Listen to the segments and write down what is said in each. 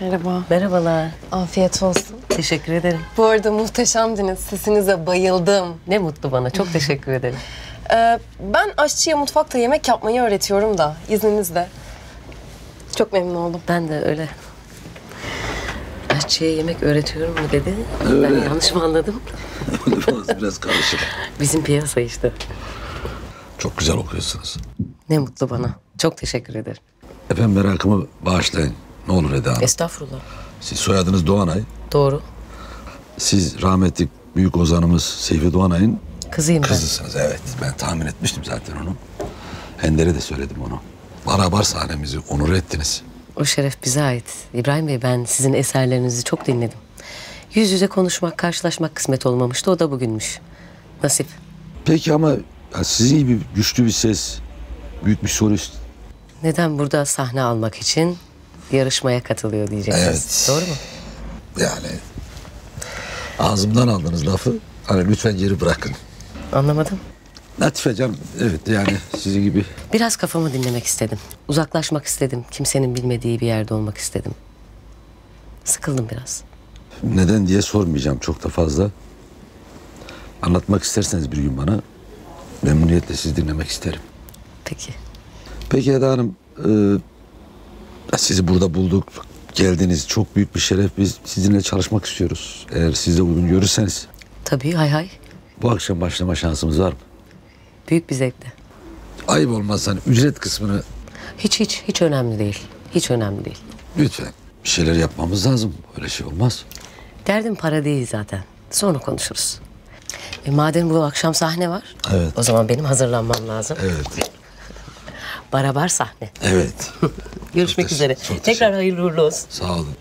Merhaba. Merhabalar. Afiyet olsun. Teşekkür ederim. Bu arada muhteşemdiniz. Sesinize bayıldım. Ne mutlu bana. Çok teşekkür ederim. Ee, ben aşçıya mutfakta yemek yapmayı öğretiyorum da izninizle. Çok memnun oldum. Ben de öyle. Aşçıya yemek öğretiyorum mu dedi. Ben yanlış mı anladım? Biraz karışık. Bizim piyasa işte. Çok güzel okuyorsunuz. Ne mutlu bana. Çok teşekkür ederim. Efendim merakımı bağışlayın. Ne olur Eda Hanım. Estağfurullah. Siz soyadınız Doğanay. Doğru. Siz rahmetli büyük ozanımız Seyfi Doğanay'ın Kızıyım ben. kızısınız. Evet ben tahmin etmiştim zaten onu. Ender'e de söyledim onu. Barabar sahnemizi onur ettiniz. O şeref bize ait. İbrahim Bey ben sizin eserlerinizi çok dinledim. Yüz yüze konuşmak, karşılaşmak kısmet olmamıştı. O da bugünmüş. Nasip. Peki ama ya sizin gibi güçlü bir ses, büyük bir solist. Neden burada sahne almak için yarışmaya katılıyor diyeceksiniz. Evet. Doğru mu? Yani ağzımdan aldınız lafı. Hani lütfen geri bırakın. Anlamadım. Latife canım evet yani sizi gibi Biraz kafamı dinlemek istedim. Uzaklaşmak istedim. Kimsenin bilmediği bir yerde olmak istedim. Sıkıldım biraz. neden diye sormayacağım çok da fazla. Anlatmak isterseniz bir gün bana memnuniyetle sizi dinlemek isterim. Peki. Peki Eda Hanım e, sizi burada bulduk geldiniz çok büyük bir şeref biz sizinle çalışmak istiyoruz. Eğer siz de uygun görürseniz Tabii hay hay. bu akşam başlama şansımız var mı? Büyük bir zevkle. Ayıp olmazsa hani ücret kısmını Hiç hiç hiç önemli değil. Hiç önemli değil. lütfen bir şeyler yapmamız lazım. Öyle şey olmaz. Derdim para değil zaten. Sonra konuşuruz. E, madem bu akşam sahne var. Evet. O zaman benim hazırlanmam lazım. Evet. Barabar sahne. Evet. Görüşmek üzere. çok Tekrar hayırlı uğurlu olsun. Sağ olun.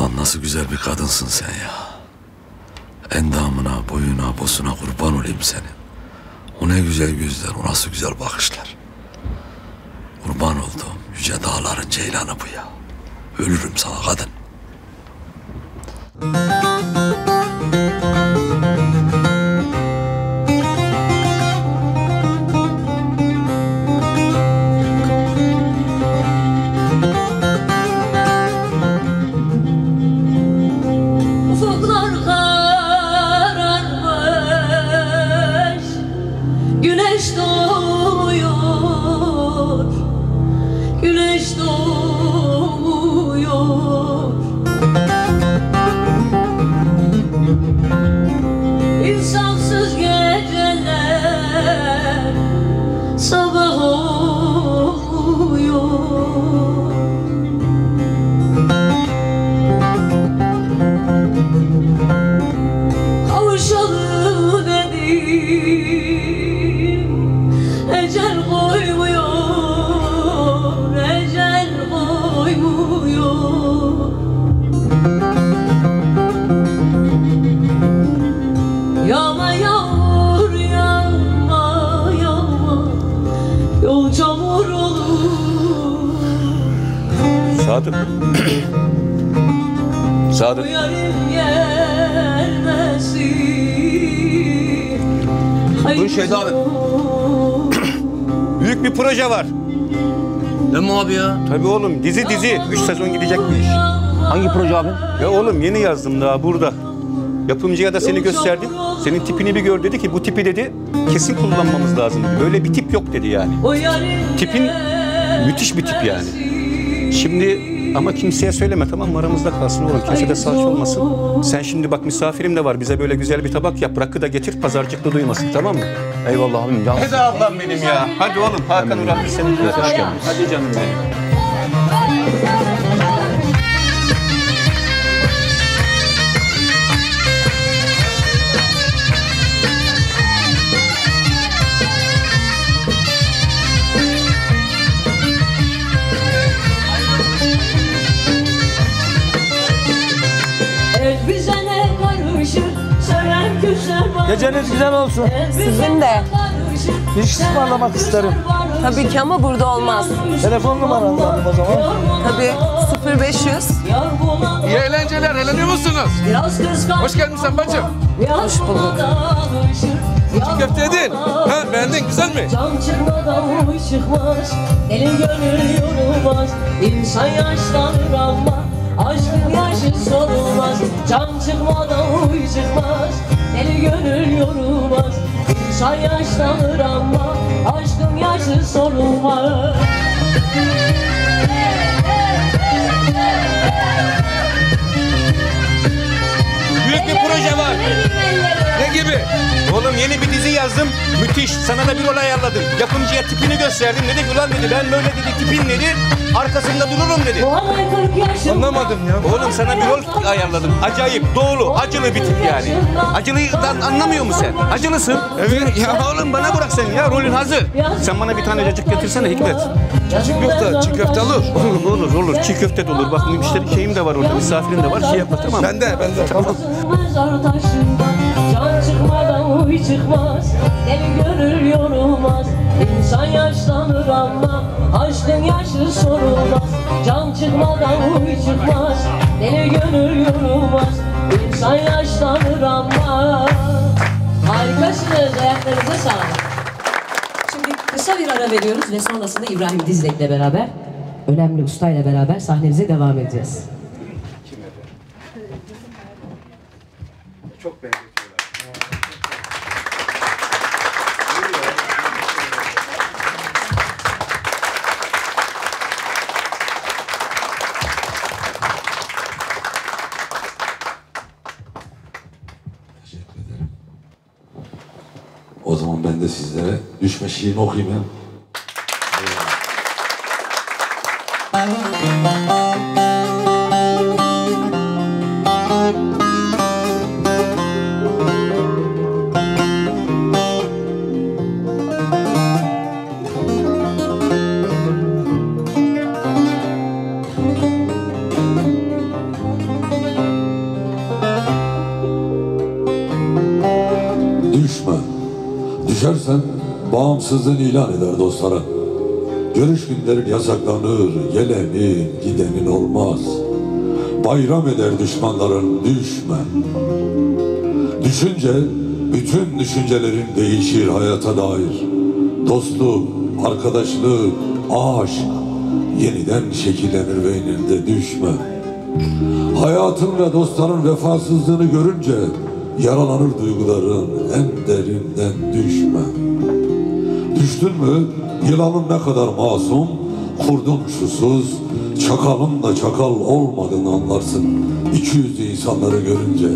Lan nasıl güzel bir kadınsın sen ya. Endamına, boyuna, bosuna kurban olayım seni. O ne güzel gözler, o nasıl güzel bakışlar. Kurban olduğum yüce dağların ceylanı bu ya. Ölürüm sana kadın. Sadık. Sadık. Bu Şeyda abi. Büyük bir proje var. Ne mi abi ya? Tabii oğlum dizi dizi. Üç sezon gidecek bu iş. Hangi proje abi? Ya oğlum yeni yazdım daha burada. Yapımcıya da seni gösterdim. Senin tipini bir gör dedi ki bu tipi dedi kesin kullanmamız lazım dedi. Böyle bir tip yok dedi yani. Tipin müthiş bir tip yani. Şimdi ama kimseye söyleme tamam mı? Aramızda kalsın oğlum. Kimse de salça olmasın. Sen şimdi bak misafirim de var. Bize böyle güzel bir tabak yap. Rakı da getir pazarcıkta duymasın tamam mı? Eyvallah abim. Can. Hadi ablam benim ya. Hadi oğlum Hakan Ural biz seni hoş geldin. Hadi canım benim. Geceniz güzel olsun. Sizin de. Bir şey ısmarlamak isterim. Tabii ki ama burada olmaz. Telefon numaranı alayım o zaman. Tabii 0500 İyi eğlenceler, eğleniyor musunuz? Hoş geldin sen bacım. Hoş bulduk. Köfte yedin. Ha, beğendin, güzel mi? Can çıkmadan uy çıkmaz Deli gönül yorulmaz İnsan yaşlanır ama Aşkın yaşı solmaz Can çıkmadan uy çıkmaz Deli gönül yorulmaz İnsan yaşlanır ama Aşkın yaşı solmaz Oğlum yeni bir dizi yazdım. Müthiş. Sana da bir rol ayarladım. Yapımcıya tipini gösterdim. Dedi ki ulan dedi ben böyle dedi tipin nedir? Arkasında dururum dedi. Bu olay 40 yaşında Anlamadım ya. Oğlum sana bir rol ayarladım. Acayip, doğulu, acılı bir tip yani. Acılıydan anlamıyor musun sen? Acılısın. Evet. Ya oğlum bana bırak sen ya. Rolün hazır. Sen bana bir tane cacık getirsene Hikmet. Cacık yok da çiğ köfte alır Olur, olur, olur. Çiğ köfte de olur. Bak müşteri şeyim de var orada. Misafirim de var. Şey yapma tamam? Bende, bende. Tamam. Çıkmaz. Deli gönül yorulmaz. İnsan yaşlanır ama Aşkın yaşı sorulmaz. Can çıkmadan uy çıkmaz. Deli gönül yorulmaz. İnsan yaşlanır ama Harikasınız. Ayaklarınıza sağlık. Şimdi kısa bir ara veriyoruz ve sonrasında İbrahim Dizlek'le beraber, önemli ustayla beraber sahnemize devam edeceğiz. Düşme şiirini okuyayım ya. Düşme. Düşersen bağımsızlığını ilan eder dostlara. Görüş günlerin yasaklanır, gelenin gidenin olmaz. Bayram eder düşmanların düşme. Düşünce bütün düşüncelerin değişir hayata dair. Dostluk, arkadaşlık, aşk yeniden şekillenir beyninde düşme. Hayatın ve dostların vefasızlığını görünce yaralanır duyguların en derinden düşme. Düştün mü yılanın ne kadar masum, kurdun şusuz, çakalın da çakal olmadığını anlarsın. İki yüzlü insanları görünce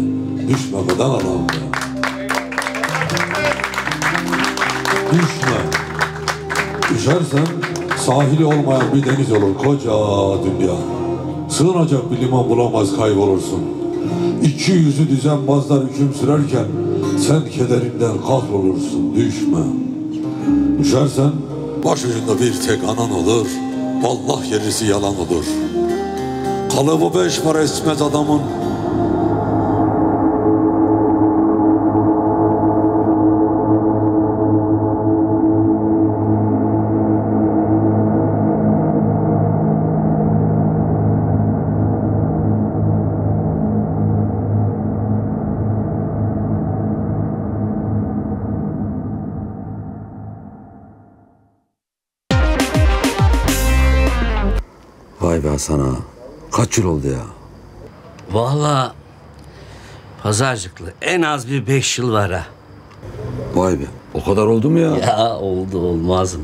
düşme kadar adam. Düşme. Düşersen sahili olmayan bir deniz olur koca dünya. Sığınacak bir liman bulamaz kaybolursun. İki yüzü düzenbazlar hüküm sürerken sen kederinden kahrolursun düşme. Düşersen başucunda bir tek anan olur. Vallahi gerisi yalan olur. Kalıbı beş para esmez adamın Hasan ağa. Kaç yıl oldu ya? Vallahi pazarcıklı en az bir beş yıl var ha. Vay be. O kadar oldu mu ya? Ya oldu olmaz mı?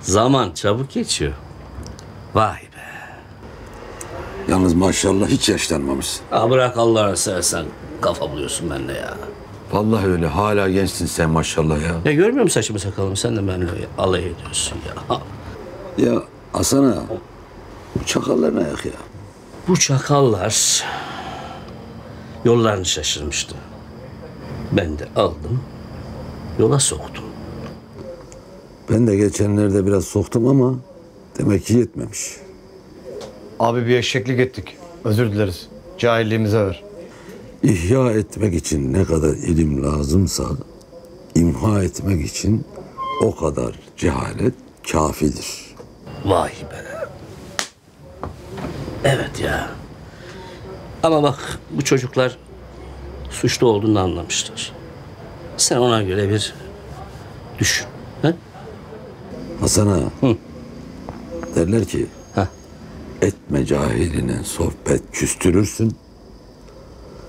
Zaman çabuk geçiyor. Vay be. Yalnız maşallah hiç yaşlanmamışsın. Ha bırak Allah'ını seversen kafa buluyorsun bende ya. Vallahi öyle. Hala gençsin sen maşallah ya. Ya görmüyor musun saçımı sakalımı? Sen de benimle alay ediyorsun ya. Ya Hasan ağa. Bu çakallar ne ayak ya? Bu çakallar yollarını şaşırmıştı. Ben de aldım, yola soktum. Ben de geçenlerde biraz soktum ama demek ki yetmemiş. Abi bir eşeklik ettik. Özür dileriz. Cahilliğimize ver. İhya etmek için ne kadar ilim lazımsa imha etmek için o kadar cehalet kafidir. Vay be. Evet ya. Ama bak bu çocuklar suçlu olduğunu anlamışlar. Sen ona göre bir düşün. He? Hasan ağa. Hı. Derler ki ha. etme cahiline sohbet küstürürsün.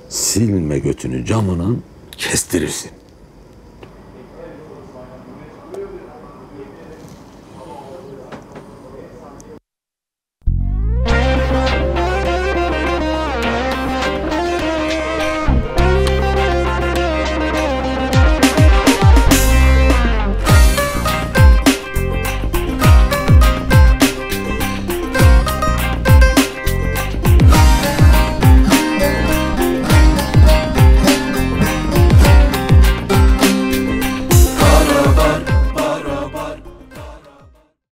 Silme götünü camının kestirirsin.